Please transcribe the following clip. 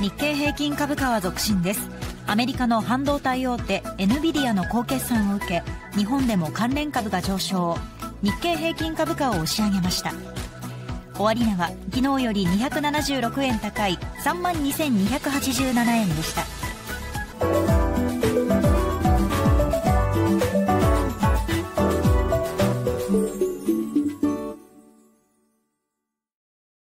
日経平均株価は続伸です。アメリカの半導体大手 NVIDIA の好決算を受け日本でも関連株が上昇。日経平均株価を押し上げました。終値は昨日より276円高い3万2287円でした。